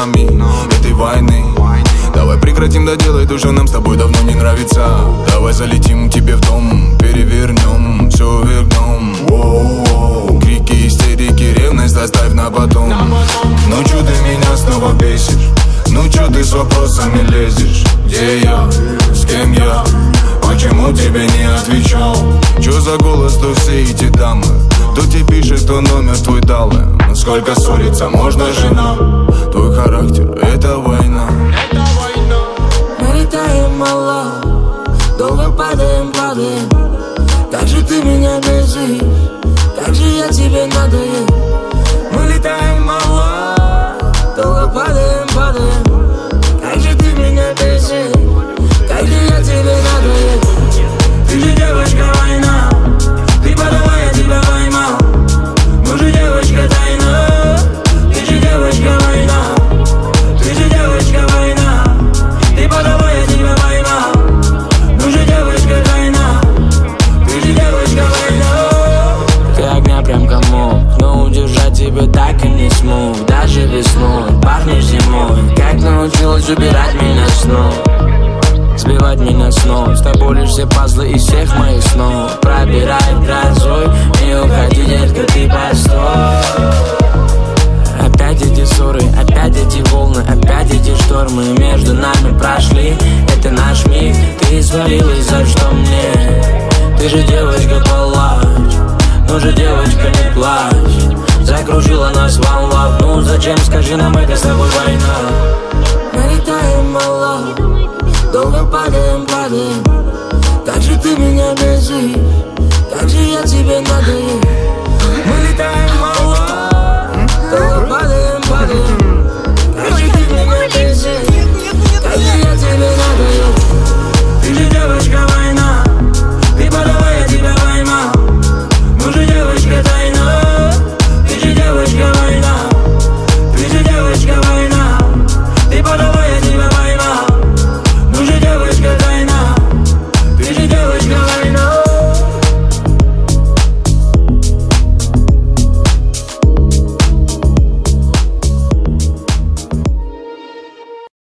нами этой войны Давай прекратим доделай то, что нам с тобой давно не нравится Давай залетим к тебе в дом, перевернем, все вернем Воу, Крики, истерики, ревность оставь на потом Ну чё ты меня снова бесишь? Ну чё ты с вопросами лезешь? Где я? С кем я? Почему тебе не отвечал? Чё за голос, то все эти дамы? То тебе пишет, то номер твой дал? Сколько ссориться можно, жена? Твой характер, это война. Мы летаем мало Долго падаем, падаем. Как же ты меня бесишь? Как же я тебе надоел убирать меня снова Сбивать меня снова С тобой лишь все пазлы из всех моих снов. Пробирает грозой Не уходи, детка, ты постой. Опять эти ссоры, опять эти волны, опять эти штормы Между нами прошли, это наш миг Ты свалилась, за что мне? Ты же девочка, палач Ну же, девочка, не плачь. Закружила нас волна Ну зачем, скажи нам, это с тобой война мало Долго падаем, падаем. Как же ты меня бесишь Как же я тебе надоел